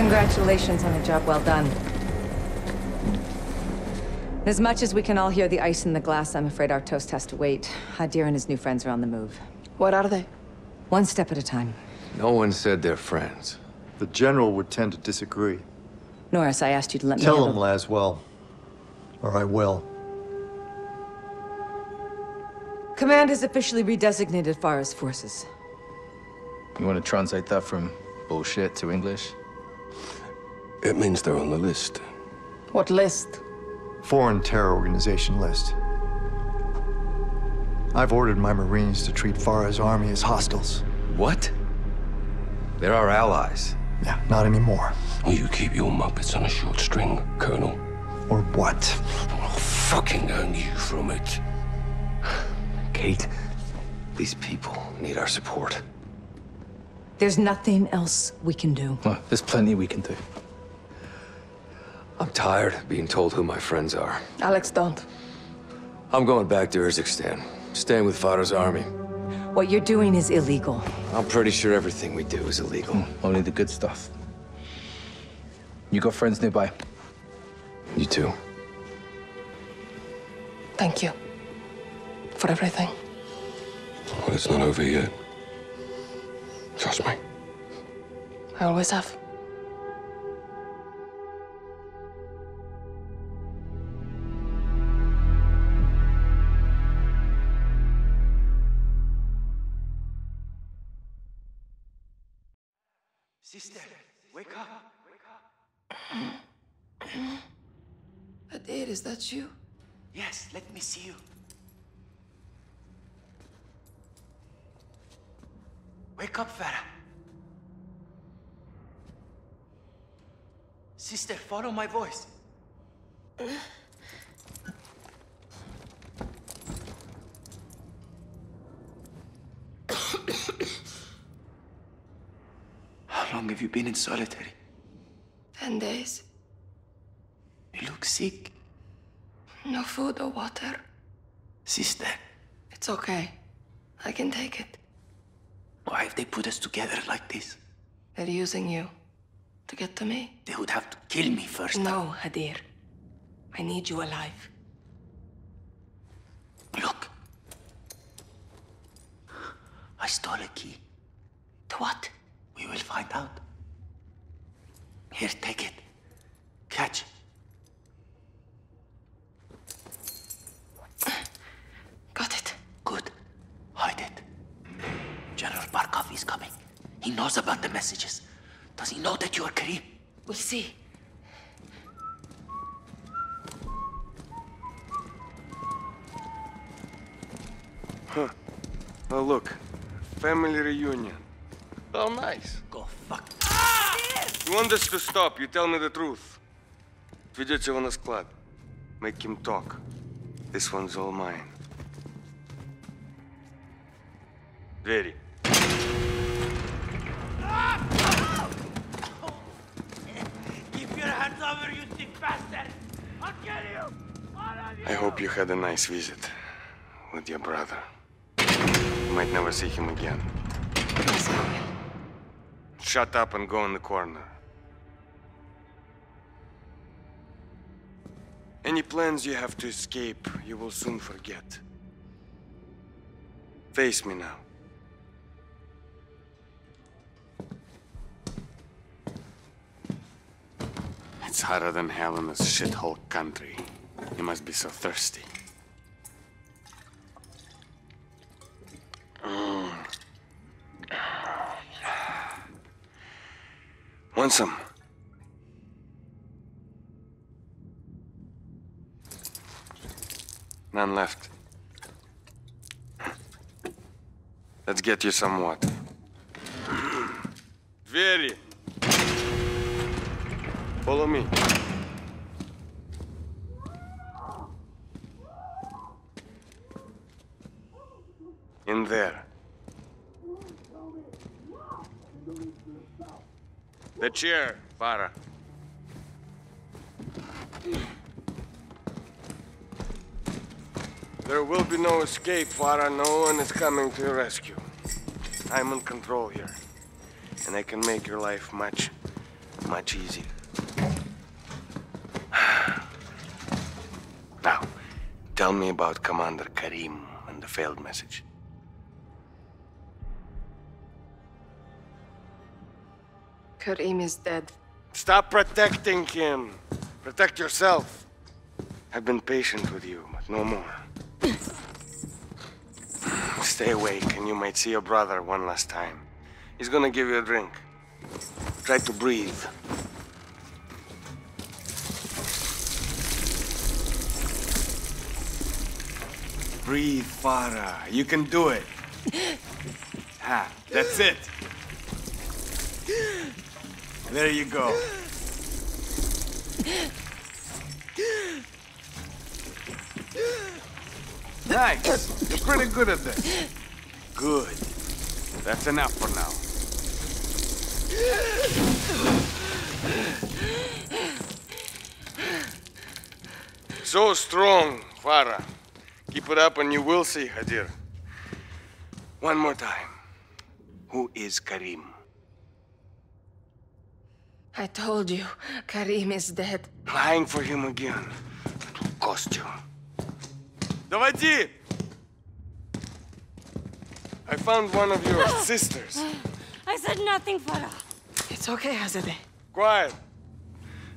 Congratulations on a job well done. As much as we can all hear the ice in the glass, I'm afraid our toast has to wait. Hadir and his new friends are on the move. What are they? One step at a time. No one said they're friends. The General would tend to disagree. Norris, I asked you to let me Tell handle- him, Laswell. Or I will. Command has officially redesignated Farah's forces. You want to translate that from bullshit to English? It means they're on the list. What list? Foreign terror organization list. I've ordered my Marines to treat Farah's army as hostiles. What? They're our allies. Yeah, not anymore. Will you keep your muppets on a short string, Colonel? Or what? I'll fucking hang you from it. Kate, these people need our support. There's nothing else we can do. Well, there's plenty we can do. I'm tired of being told who my friends are. Alex, don't. I'm going back to Urzikstan, staying with Farah's army. What you're doing is illegal. I'm pretty sure everything we do is illegal. Hmm, only the good stuff. You got friends nearby? You too. Thank you. For everything. Well, it's not over yet. Trust me. I always have. Sister, wake up. Hadir, is that you? Yes, let me see you. Wake up, Farah. Sister, follow my voice. How long have you been in solitary? Ten days. You look sick. No food or water. Sister, It's okay. I can take it. why have they put us together like this? They're using you. To get to me? They would have to kill me first. No, Hadir. I need you alive. Look. I stole a key. To what? We will find out. Here, take it. Catch. Got it. Good. Hide it. General Barkov is coming. He knows about the messages. Does he know that you are Karim? We'll see. Huh. Oh, look. Family reunion. Oh, nice. Go fuck You want this to stop, you tell me the truth. Ведете его на склад. Make him talk. This one's all mine. Двери. Keep your hands over, you sick bastard! I'll kill you! All of you! I hope you had a nice visit with your brother. You might never see him again. Yes, I will. Shut up and go in the corner. Any plans you have to escape, you will soon forget. Face me now. It's hotter than hell in this shithole country. You must be so thirsty. Mm. Want some? None left. Let's get you some water. Very. Follow me. In there. The chair, Farah. Be no escape, Farah. No one is coming to your rescue. I'm in control here. And I can make your life much, much easier. Now, tell me about Commander Karim and the failed message. Karim is dead. Stop protecting him. Protect yourself. I've been patient with you, but no more. Stay awake, and you might see your brother one last time. He's gonna give you a drink. Try to breathe. Breathe, Farah. You can do it. Ha, that's it. There you go. Nice. You're pretty good at this. Good. That's enough for now. So strong, Farah. Keep it up and you will see, Hadir. One more time. Who is Karim? I told you, Karim is dead. Lying for him again. It will cost you. Доводи! I found one of your sisters. I said nothing, Farah. It's okay, Azadeh. Quiet.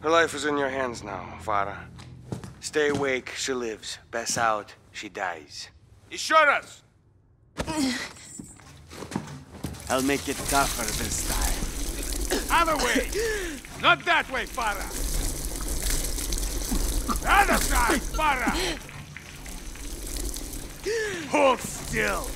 Her life is in your hands now, Farah. Stay awake, she lives. Pass out, she dies. Еще раз! I'll make it tougher this time. Other way! Not that way, Farah! Other side, Farah! Hold still!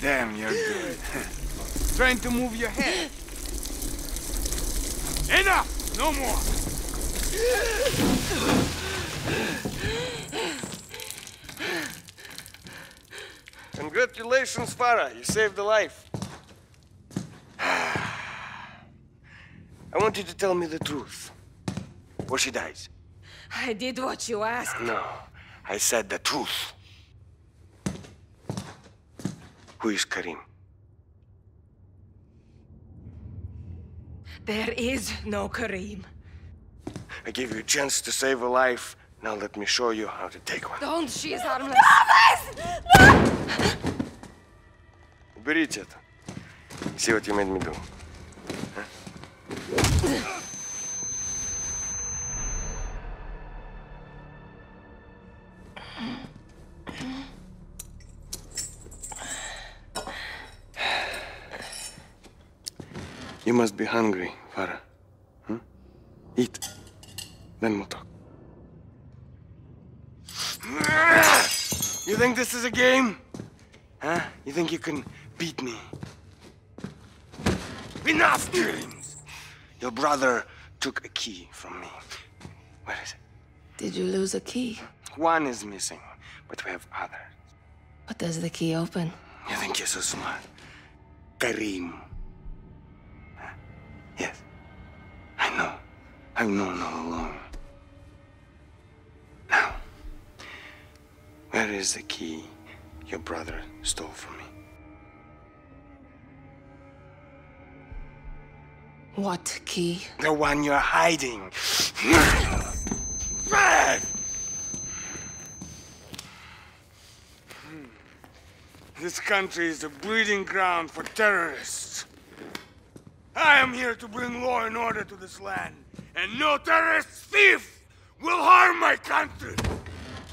Damn, you're good. Trying to move your head. Enough! No more! Congratulations, Farah. You saved a life. I want you to tell me the truth. Or she dies. I did what you asked. No, I said the truth. Who is Karim? There is no Karim. I gave you a chance to save a life. Now let me show you how to take one. Don't, she is harmless. Уберите это. See what you made me do. You Must be hungry, Farah. Hmm? Eat. Then we'll talk. You think this is a game? Huh? You think you can beat me? Enough games! Your brother took a key from me. Where is it? Did you lose a key? One is missing, but we have others. What does the key open? You think you're so smart? Karim. Huh? Yes. I know. I've known all along. Now, where is the key your brother stole from me? What key? The one you're hiding. This country is a breeding ground for terrorists. I am here to bring law and order to this land, and no terrorist thief will harm my country.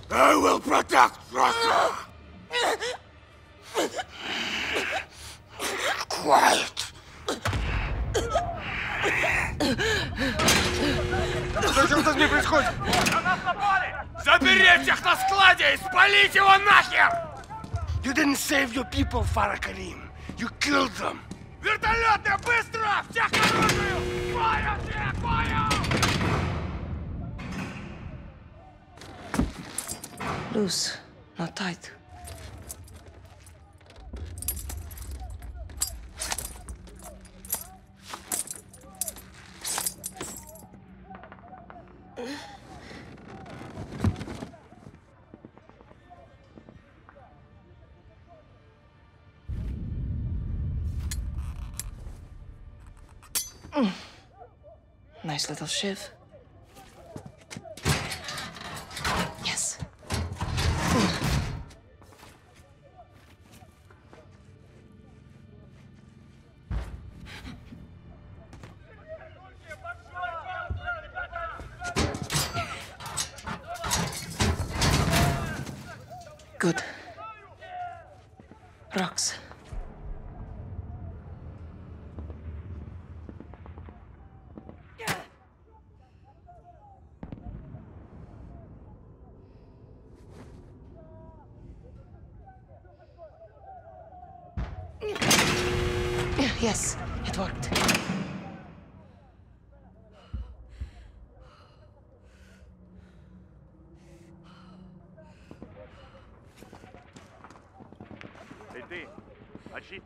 I will protect Russia. Quiet. Что, с ней происходит? Заберите их на складе и спалите его нахер! You didn't save your people, Farah Karim. You killed them. Вертолеты, быстро! Всех оружию! Loose, not tight. Nice little shiv. Yes, it worked.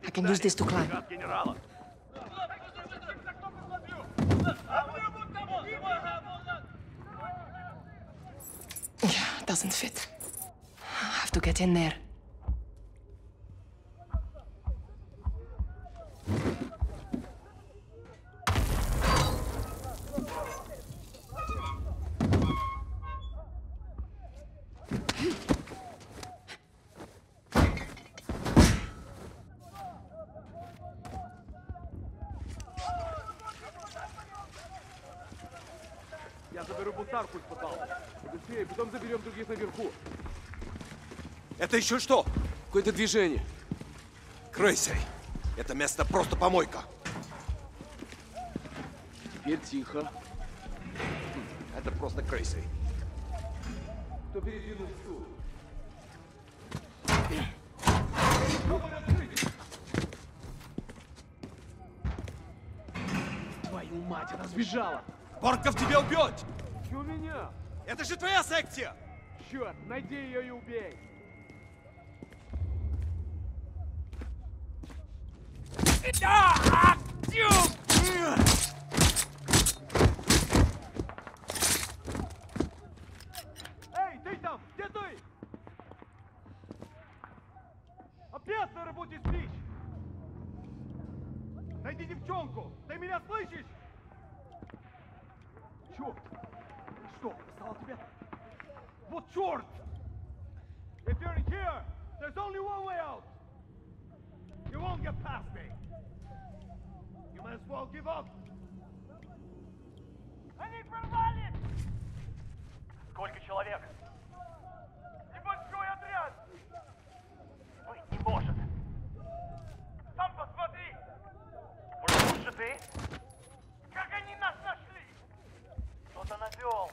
I can use this to climb. Yeah, doesn't fit. I have to get in there. Я заберу бунтарку из подвала. Быстрее, потом заберем других наверху. Это еще что? Какое-то движение. Крейсер. Это место просто помойка. Теперь тихо. Это просто крейсер. Кто передвинул стул? Твою мать, она сбежала! Порков тебя убьет! Чё меня? Это же твоя секция! Черт, найди ее и убей! Эй, ты там! Где ты? Опять на работе спишь! Найди девчонку! Ты меня слышишь? Черт! Что, стало тебя? Вот черт! If you're here, there's only one way out! You won't get past me! You might as well give up! Они прорвались! Сколько человек? Небольшой отряд! Быть не может! Сам посмотри! Может, лучше ты? Как они нас нашли? Кто-то навел!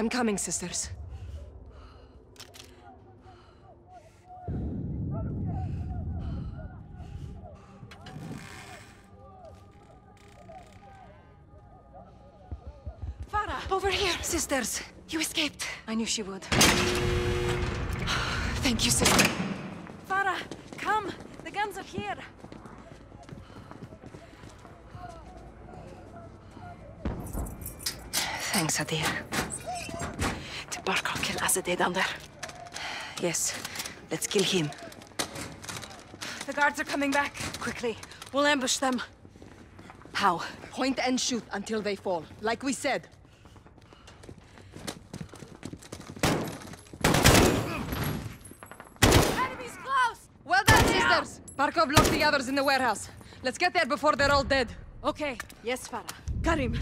I'm coming, sisters. Farah! Over sisters. You escaped. I knew she would. Thank you, sister. Farah, come! The guns are here! Thanks, Hadir. Did Barkov kill Azadeh down there? Yes. Let's kill him. The guards are coming back. Quickly, we'll ambush them. How? Point and shoot until they fall, like we said. Enemies close! Well done, locked the others in the warehouse. Let's get there before they're all dead. Okay, yes, Farah. Karim.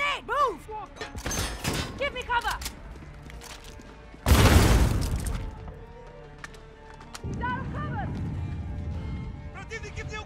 Grenade! Move! Give me cover! Дал cover! Противники вне!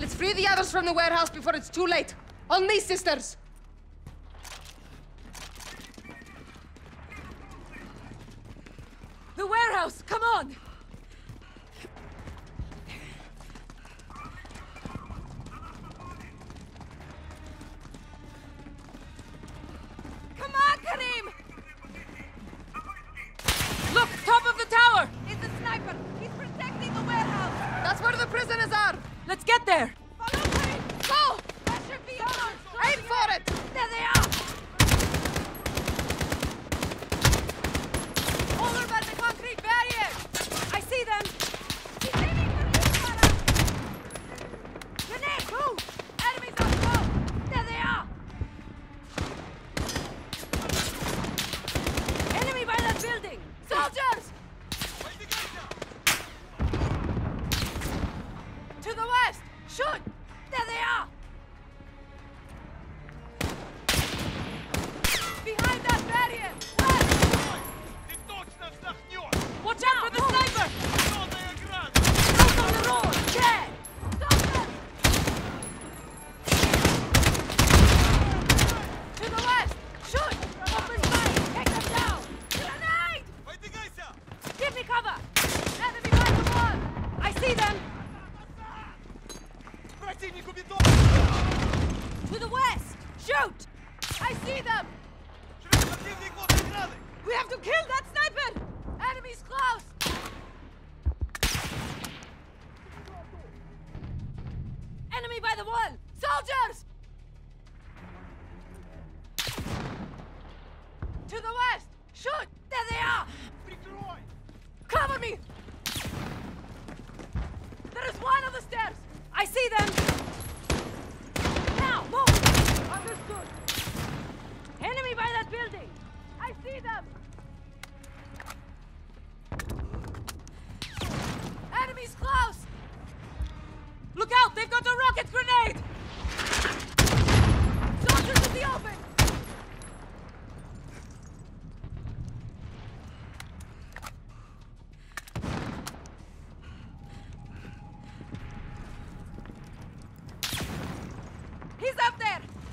Let's free the others from the warehouse before it's too late. On me, sisters! The warehouse! Come on!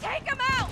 Take him out!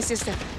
My sister.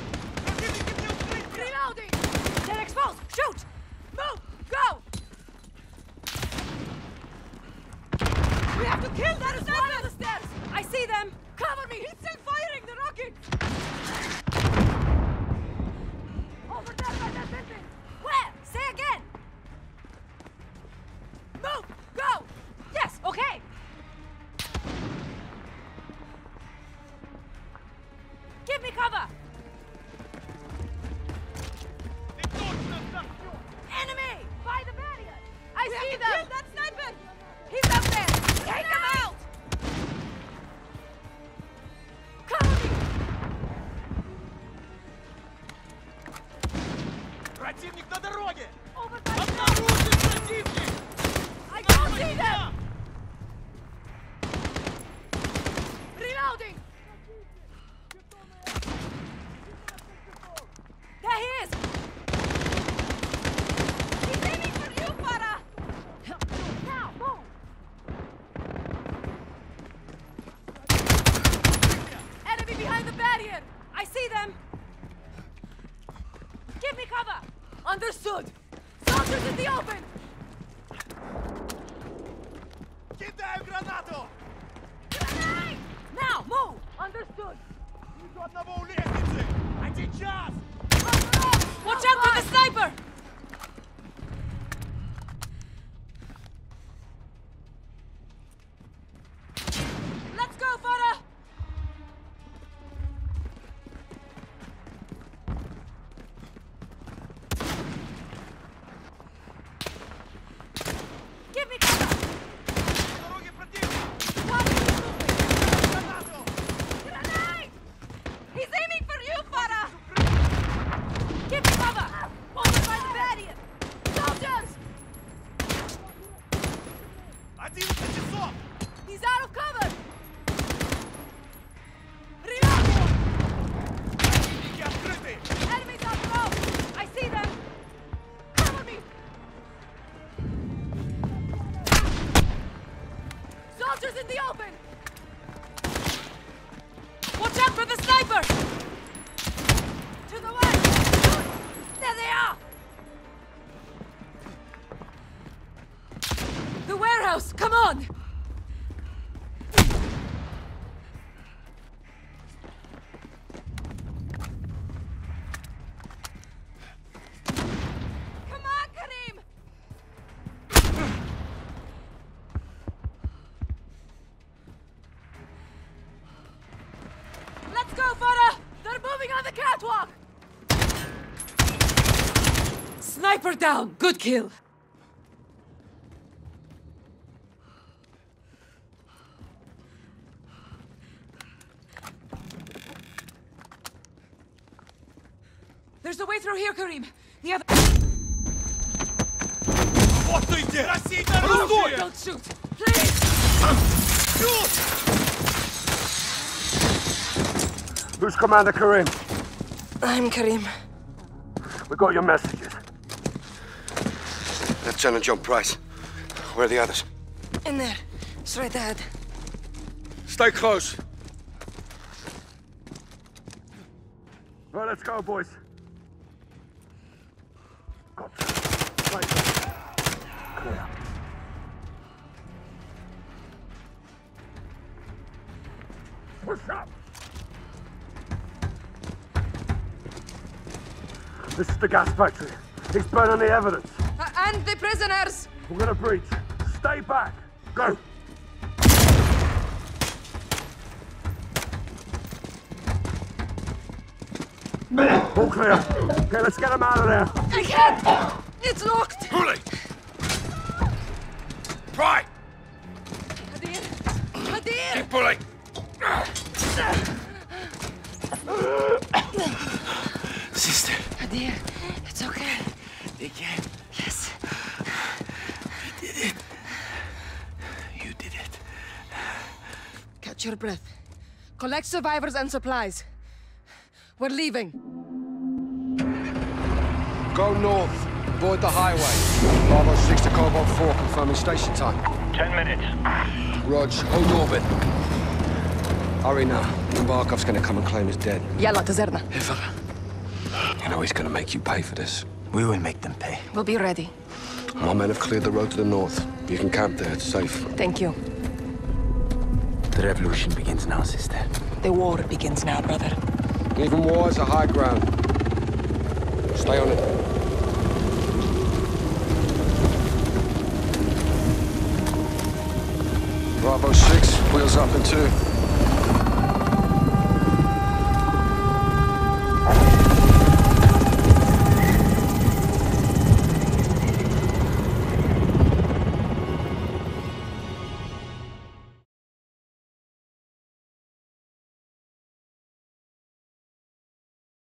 For the sniper! To the west! There they are! The warehouse! Come on! Sniper down! Good kill! There's a way through here, Karim! The other... Вот ты где! Россия оружие! Don't shoot! Please! Who's Commander Karim? I'm Karim. We got your messages. Lieutenant John Price. Where are the others? In there. Straight ahead. Stay close. Right, let's go, boys. Gotcha. Right. Clear. Push up. This is the gas factory. He's burning the evidence. And the prisoners! We're gonna breach. Stay back. Go. All clear. Okay, let's get him out of there. I can't! It's locked! Pulley! Right! Hadir! Hadir! Pulley! Sister, Hadir, it's okay. they can. Yes. You did it. You did it. Your breath. Collect survivors and supplies. We're leaving. Go north. Avoid the highway. Bravo 6 to Cobalt 4, confirming station time. Ten minutes. Rog, hold orbit. Hurry now. Barkov's gonna come and claim he's dead. Yalla, Tazerna. You know he's gonna make you pay for this. We will make them pay. We'll be ready. My men have cleared the road to the north. You can camp there, it's safe. Thank you. The revolution begins now, sister. The war begins now, brother. Even war is a high ground. Stay on it. Bravo 6, wheels up in two.